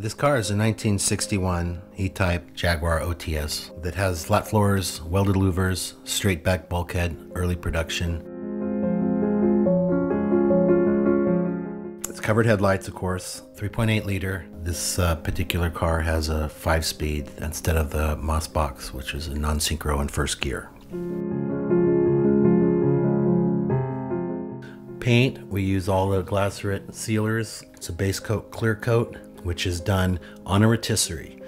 This car is a 1961 E-Type Jaguar OTS that has flat floors, welded louvers, straight back bulkhead, early production. It's covered headlights, of course, 3.8 liter. This uh, particular car has a 5-speed instead of the Moss box, which is a non-synchro in first gear. Paint, we use all the Glasurit sealers. It's a base coat clear coat which is done on a rotisserie.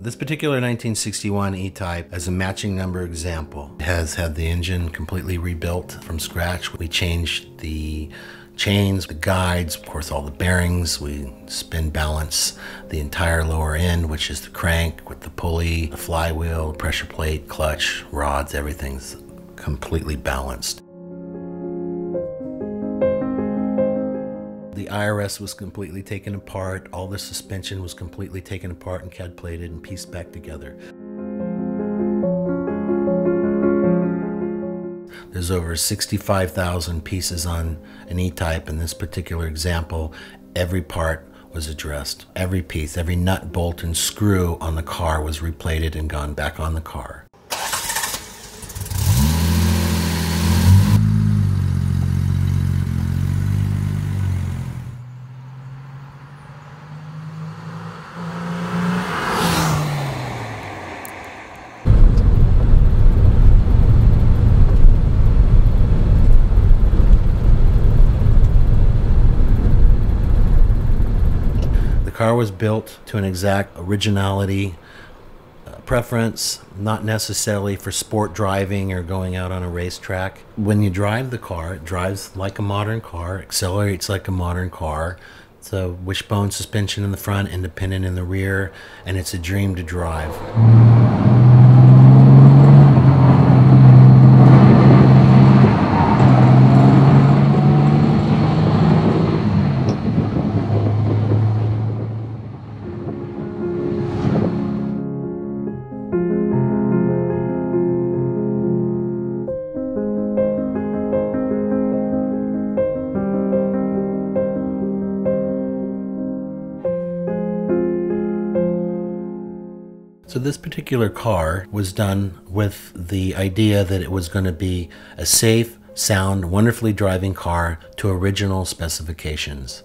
This particular 1961 E-Type, as a matching number example, has had the engine completely rebuilt from scratch. We changed the chains, the guides, of course all the bearings. We spin balance the entire lower end, which is the crank with the pulley, the flywheel, pressure plate, clutch, rods, everything's completely balanced. The IRS was completely taken apart. All the suspension was completely taken apart and CAD plated and pieced back together. There's over 65,000 pieces on an E-type in this particular example. Every part was addressed. Every piece, every nut, bolt, and screw on the car was replated and gone back on the car. Car was built to an exact originality uh, preference, not necessarily for sport driving or going out on a racetrack. When you drive the car, it drives like a modern car, accelerates like a modern car. It's a wishbone suspension in the front, independent in the rear, and it's a dream to drive. So, this particular car was done with the idea that it was going to be a safe, sound, wonderfully driving car to original specifications.